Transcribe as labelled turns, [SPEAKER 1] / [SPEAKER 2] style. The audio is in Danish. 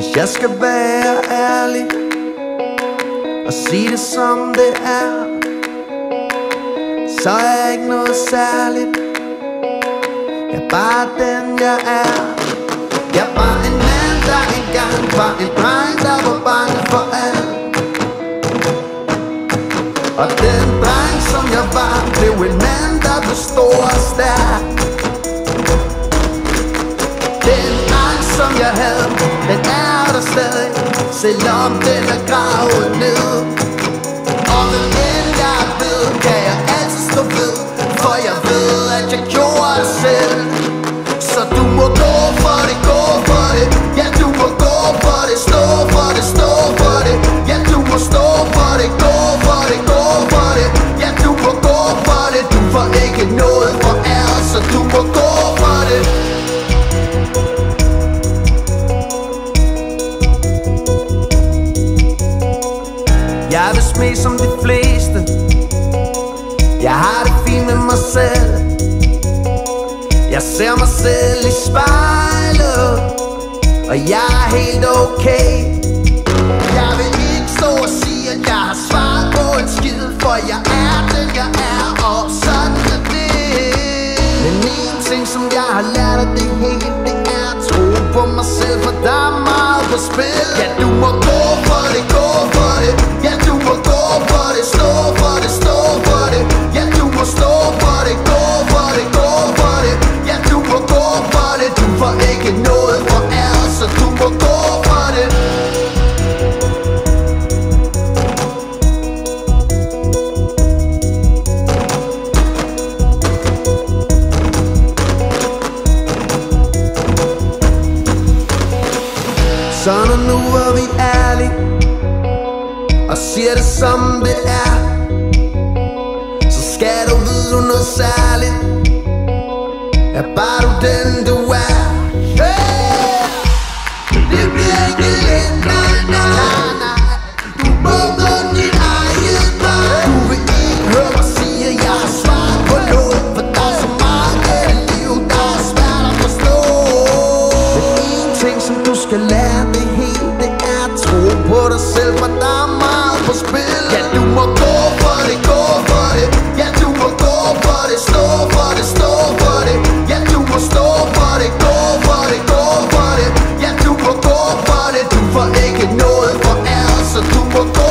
[SPEAKER 1] Hvis jeg skal være ærlig Og sige det som det er Så er jeg ikke noget særligt. Jeg er bare den jeg er. Jeg er bare en mand der engang var en dreng der var bange for alt. Og den dreng som jeg var Blev en mand der blev stor og stærk. Den angst som jeg havde Den er der stadig Selvom den er gravet ned. Og ved det jeg ved Kan jeg altid stå ved For jeg ved at jeg gjorde Jeg vil smage som de fleste. Jeg har det fint med mig selv. Jeg ser mig selv i spejlet Og jeg er helt okay. Jeg vil ikke stå og sige at jeg har svaret på en skid For jeg er den jeg er og sådan er det. Men en ting som jeg har lært af det hele Det er at tro på mig selv For der er meget på spil. Så når nu er vi ærlige Og siger det som det er. Så skal du vide du er noget særligt. skal lære det hele, det er at tro på dig selv, for der er meget på spil. Ja, du må gå for det, gå for det. Ja, du må gå for det, stå for det, stå for det. Ja, du må stå for det, gå for det, gå for det. Ja, du må gå for det, du får ikke noget for ære, så du må gå